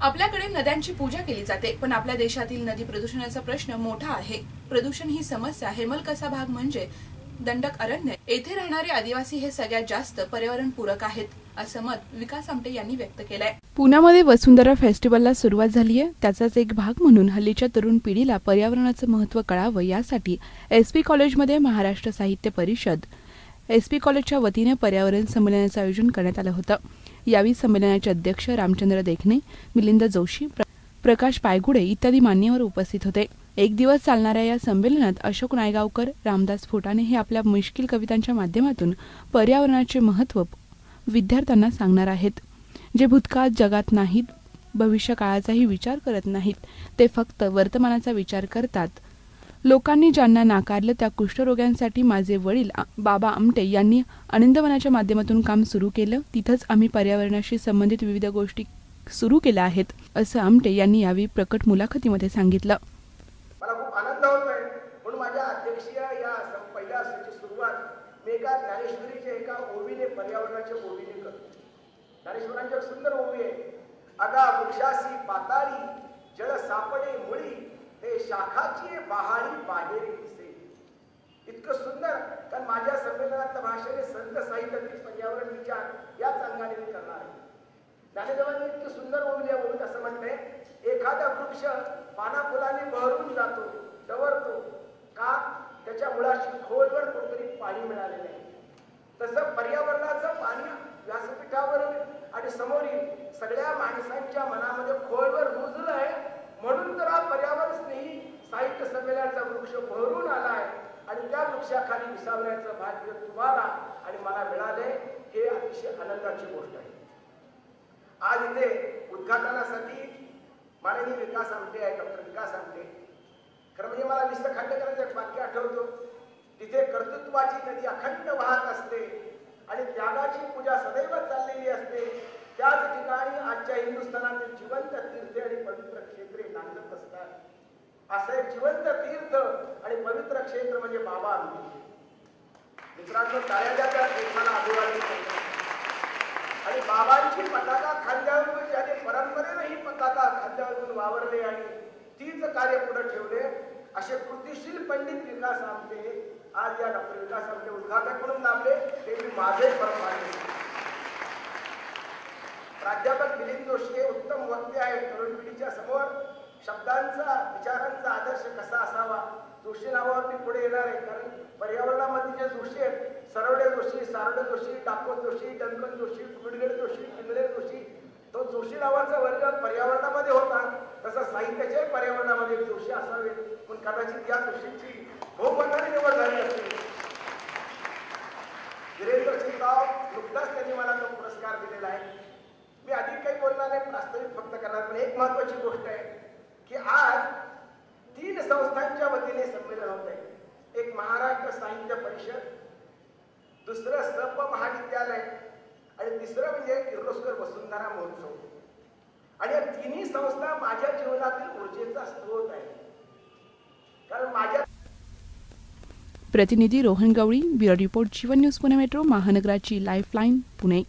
आपल्याकडे नद्यांची पूजा केली जाते पण आपल्या देशातील नदी प्रदूषणाचा प्रश्न मोठा आहे. प्रदूषण ही समस्या हेमलकसा भाग म्हणजे दंडक अरण्य येथे राहणारे आदिवासी हे सगळ्यात जास्त पर्यावरण पूरक आहेत असं मत विकास आमटे यांनी व्यक्त केलंय. पुण्यामध्ये वसुंधरा फेस्टिवलला सुरुवात झाली आहे. त्याचाच एक भाग म्हणून हल्लीच्या तरुण पिढीला पर्यावरणाचं महत्त्व कळावं यासाठी एस पी कॉलेजमध्ये महाराष्ट्र साहित्य परिषद एस पी कॉलेजच्या वतीने पर्यावरण संमेलनाचं आयोजन करण्यात आलं होतं. यावेळी संमेलनाचे अध्यक्ष रामचंद्र देखणे मिलिंद जोशी प्रकाश पायगुडे इत्यादी मान्यवर उपस्थित होते. एक दिवस चालणाऱ्या या संमेलनात अशोक नायगावकर रामदास फुटाणे हे आपल्या मुश्किल कवितांच्या माध्यमातून पर्यावरणाचे महत्त्व विद्यार्थ्यांना सांगणार आहेत. जे भूतकाळ जगात नाहीत भविष्यकाळाचाही विचार करत नाहीत ते फक्त वर्तमानाचा विचार करतात. लोकांनी ज्यांना नाकारलं त्या कुष्ठरोग्यांसाठी माझे वडील बाबा आमटे यांनी आनंदवनाच्या माध्यमातून काम सुरू केलं. तिथंच आम्ही पर्यावरणाशी संबंधित विविध गोष्टी सुरू केल्या आहेत असं आमटे यांनी यावेळी प्रकट मुलाखतीमध्ये सांगितलं. मला खूप आनंद होतोय म्हणून माझ्या अध्यक्षीय या पहिल्या सुरुवात मी एका ज्ञानेश्वरीच्या एका ओवीने पर्यावरणाच्या ओवीने करतो. ज्ञानेश्वरांच्या सुंदर ओवी आहे. अगा वृक्षासी पाताळी जळ सापडे मुळी ते शाखाची बहारी बाहेर दिसे. इतकं सुंदर. कारण माझ्या संमेलनातलं भाषण हे संत साहित्यातील पर्यावरण विचार याच अंगाने मी करणार आहे. ज्ञानेदेवांनी इतकी सुंदर ओवी बोलून असं म्हणते एखादा वृक्ष पाना फुलाने बहरून जातो डवरतो का त्याच्या मुळाशी खोलवर कोणतरी पाणी मिळालेलं आहे. तसं पर्यावरणाचं पाणी व्यासपीठावरील आणि समोरील सगळ्या माणसांच्या मनामध्ये खोलवर रुजलं आहे म्हणून तर हा पर्यावरण स्नेही साहित्य संमेलनाचा वृक्ष बहरून आलाय आणि त्या वृक्षाखाली विसावण्याचं भाग्य तुम्हाला आणि मला मिळाले हे अतिशय आनंदाची गोष्ट आहे. आज इथे उद्घाटनासाठी माननीय विकास आमटे आहे डॉक्टर विकास आमटे. खरं म्हणजे मला विस्त खांडेकरांचं एक वाक्य आठवतो. तिथे कर्तृत्वाची नदी अखंड वाहत असते आणि त्यागाची पूजा सदैव त्याच ठिकाणी आजच्या हिंदुस्थानातील जिवंत तीर्थे आणि पवित्र क्षेत्रे नांदत असतात. असं एक जिवंत तीर्थ आणि पवित्र क्षेत्र म्हणजे बाबा आमटे मित्रांनो टाळ्या देशाला अभिवादन आणि बाबांची पताका खांद्यावर ज्याने परंपरेनं ही पताका खांद्यावरून वावरले आणि तीच कार्य पुढे ठेवले असे कृतिशील पंडित विकास आमटे आज या डॉक्टर विकास आमटे उद्घाटक म्हणून लाभले ते मी माझे परम प्राध्यापक मिलिंद जोशी हे उत्तम वक्ते आहेत. तरुण पिढीच्या समोर शब्दांचा विचारांचा आदर्श कसा असावा? जोशी नावावर मी पुढे येणार आहे. कारण पर्यावरणामध्ये जे जोशी आहेत सरवडे जोशी सारडे जोशी टाकोद जोशी टंकन जोशी कुडगड जोशी पिंगळे जोशी तो जोशी नावाचा वर्ग पर्यावरणामध्ये होता. तसा साहित्याच्याही पर्यावरणामध्ये जोशी असावे. पण कदाचित या जोशींची बहुमताने निवड झाली असते वीरेंद्र चिंताव नुकताच त्यांनी मला तो पुरस्कार दिलेला आहे मी अधिक काही बोलणार नाही प्रास्ताविक फक्त करणार पण एक महत्वाची गोष्ट आहे की आज तीन संस्थांच्या वतीने संमेलन होत आहे. एक महाराष्ट्र साहित्य परिषद दुसरं सप महाविद्यालय आणि तिसरं म्हणजे किर्लोस्कर वसुंधरा महोत्सव. आणि या तिन्ही संस्था माझ्या जीवनातील ऊर्जेचा स्रोत आहे कारण माझ्या प्रतिनिधी Rohan Gawali bureau report Jeevan news Pune metro महानगराची lifeline Pune.